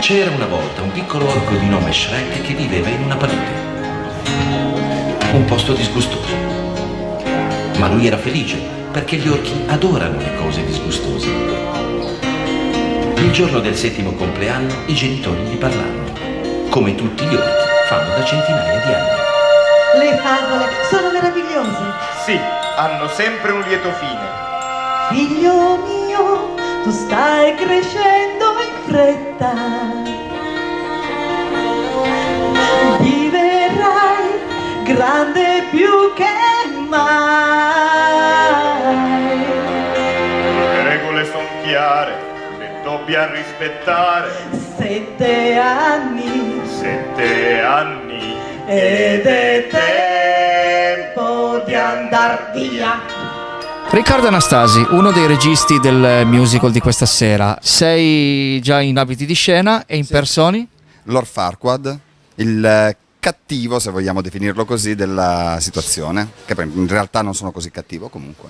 C'era una volta un piccolo orco di nome Shrek che viveva in una palude. Un posto disgustoso. Ma lui era felice perché gli orchi adorano le cose disgustose. Il giorno del settimo compleanno i genitori gli parlarono, come tutti gli orchi fanno da centinaia di anni. Le favole sono meravigliose. Sì, hanno sempre un lieto fine. Figlio mio, tu stai crescendo fretta. Diverrai grande più che mai. Le regole sono chiare, le dobbiamo rispettare. Sette anni Sette anni ed è tempo di andar via. Riccardo Anastasi, uno dei registi del musical di questa sera. Sei già in abiti di scena e in personi? Lord Farquaad, il cattivo, se vogliamo definirlo così, della situazione, che in realtà non sono così cattivo comunque.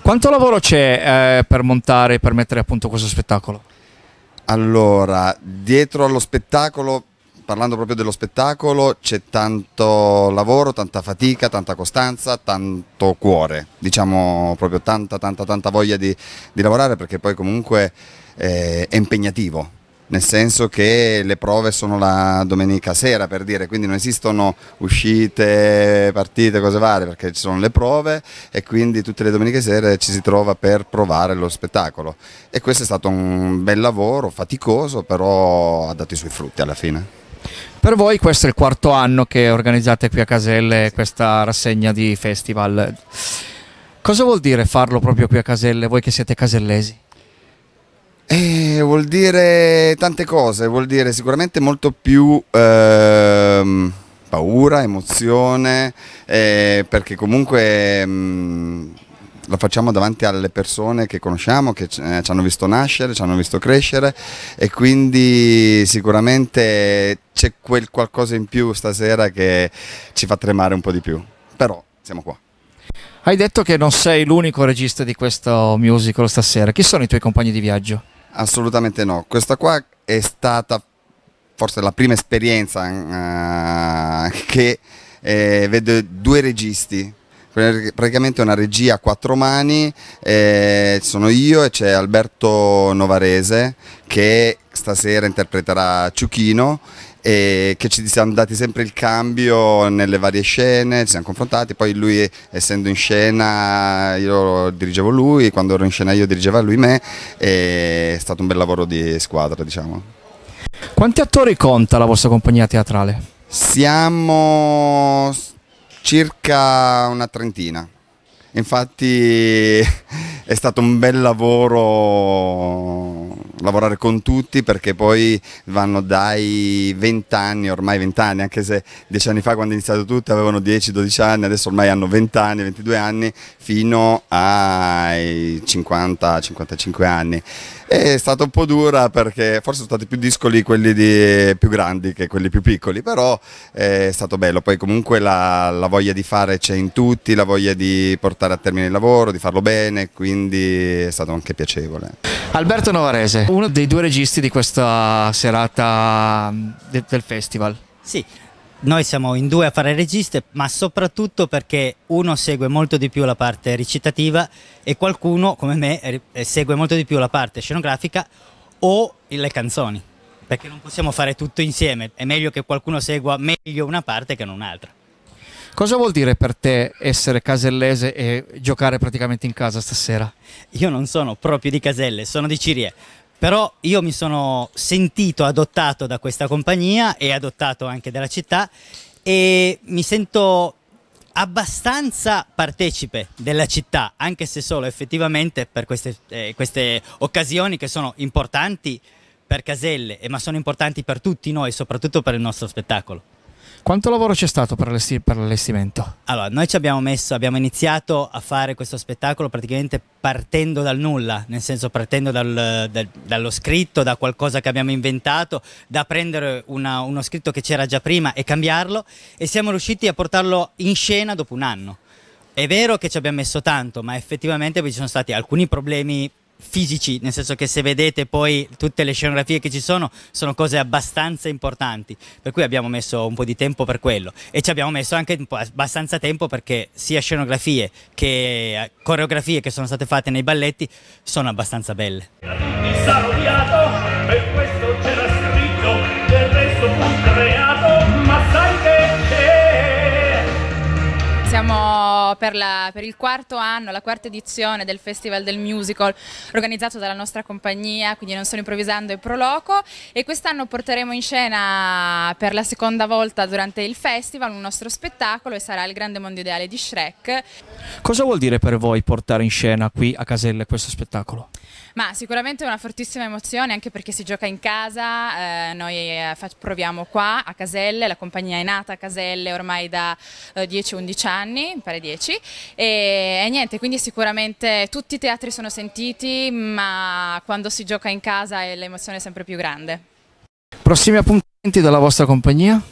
Quanto lavoro c'è eh, per montare e per mettere a punto questo spettacolo? Allora, dietro allo spettacolo, parlando proprio dello spettacolo, c'è tanto lavoro, tanta fatica, tanta costanza, tanto cuore, diciamo proprio tanta, tanta, tanta voglia di, di lavorare perché poi comunque eh, è impegnativo. Nel senso che le prove sono la domenica sera per dire, quindi non esistono uscite, partite, cose varie, perché ci sono le prove e quindi tutte le domeniche sere ci si trova per provare lo spettacolo. E questo è stato un bel lavoro, faticoso, però ha dato i suoi frutti alla fine. Per voi questo è il quarto anno che organizzate qui a Caselle questa rassegna di festival. Cosa vuol dire farlo proprio qui a Caselle, voi che siete casellesi? Eh, vuol dire tante cose, vuol dire sicuramente molto più ehm, paura, emozione, eh, perché comunque mm, lo facciamo davanti alle persone che conosciamo, che ci eh, ci hanno visto nascere, ci hanno visto crescere e quindi sicuramente c'è quel qualcosa in più stasera che ci fa tremare un po' di più, però siamo qua. Hai detto che non sei l'unico regista di questo musical stasera. Chi sono i tuoi compagni di viaggio? Assolutamente no, questa qua è stata forse la prima esperienza eh, che eh, vede due registi, praticamente una regia a quattro mani, eh, sono io e c'è Alberto Novarese che stasera interpreterà Ciuchino e che ci siamo dati sempre il cambio nelle varie scene, ci siamo confrontati, poi lui essendo in scena io dirigevo lui, quando ero in scena io dirigeva lui me è stato un bel lavoro di squadra diciamo. Quanti attori conta la vostra compagnia teatrale? Siamo circa una trentina. Infatti è stato un bel lavoro lavorare con tutti perché poi vanno dai 20 anni, ormai 20 anni, anche se 10 anni fa quando è iniziato tutto avevano 10-12 anni, adesso ormai hanno 20 anni, 22 anni, fino ai 50-55 anni. È stata un po' dura perché forse sono stati più discoli quelli di- più grandi che quelli più piccoli, però è stato bello. Poi comunque la, la voglia di fare c'è in tutti, la voglia di portare a termine il lavoro, di farlo bene, quindi è stato anche piacevole. Alberto Novarese, uno dei due registi di questa serata mm, de- del festival. Sì, noi siamo in due a fare registe, ma soprattutto perché uno segue molto di più la parte recitativa e qualcuno, come me, eh, segue molto di più la parte scenografica o le canzoni. Perché non possiamo fare tutto insieme, è meglio che qualcuno segua meglio una parte che non un'altra. Cosa vuol dire per te essere casellese e giocare praticamente in casa stasera? Io non sono proprio di Caselle, sono di Cirie. Però io mi sono sentito adottato da questa compagnia e adottato anche dalla città e mi sento abbastanza partecipe della città, anche se solo effettivamente per queste, eh, queste occasioni che sono importanti per Caselle, eh, ma sono importanti per tutti noi, soprattutto per il nostro spettacolo. Quanto lavoro c'è stato per, l'allesti- per l'allestimento? Allora, noi ci abbiamo messo, abbiamo iniziato a fare questo spettacolo praticamente partendo dal nulla, nel senso partendo dal- dal- dallo scritto, da qualcosa che abbiamo inventato, da prendere una- uno scritto che c'era già prima e cambiarlo e siamo riusciti a portarlo in scena dopo un anno. È vero che ci abbiamo messo tanto, ma effettivamente ci sono stati alcuni problemi fisici, nel senso che se vedete poi tutte le scenografie che ci sono, sono cose abbastanza importanti, per cui abbiamo messo un po' di tempo per quello e ci abbiamo messo anche abbastanza tempo perché sia scenografie che coreografie che sono state fatte nei balletti sono abbastanza belle. Per, la, per, il quarto anno, la quarta edizione del Festival del Musical organizzato dalla nostra compagnia, quindi Non Sono Improvvisando e Proloco e quest'anno porteremo in scena per la seconda volta durante il festival un nostro spettacolo e sarà il grande mondo ideale di Shrek. Cosa vuol dire per voi portare in scena qui a Caselle questo spettacolo? Ma sicuramente è una fortissima emozione anche perché si gioca in casa, eh, noi eh, proviamo qua a Caselle, la compagnia è nata a Caselle ormai da eh, 10-11 anni, mi pare 10, e, e, niente, quindi sicuramente tutti i teatri sono sentiti, ma quando si gioca in casa l'emozione è sempre più grande. Prossimi appuntamenti della vostra compagnia?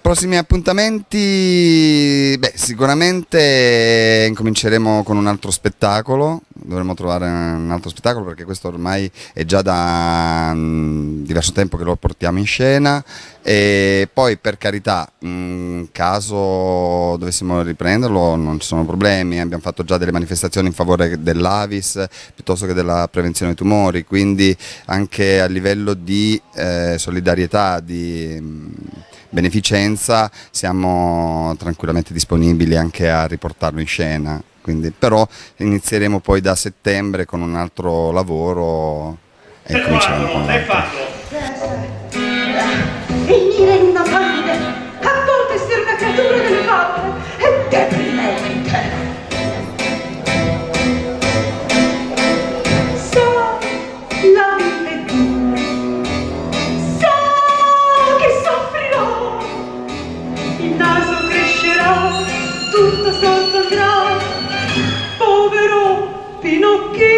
Prossimi appuntamenti, beh, sicuramente incominceremo con un altro spettacolo, dovremo trovare un altro spettacolo perché questo ormai è già da um, diverso tempo che lo portiamo in scena. E poi per carità, in caso dovessimo riprenderlo non ci sono problemi, abbiamo fatto già delle manifestazioni in favore dell'Avis piuttosto che della prevenzione dei tumori, quindi anche a livello di eh, solidarietà, di beneficenza siamo tranquillamente disponibili anche a riportarlo in scena, quindi, però inizieremo poi da settembre con un altro lavoro e cominceremo con l'altro. Venire in o que